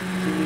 you